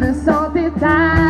ainda só detalhes.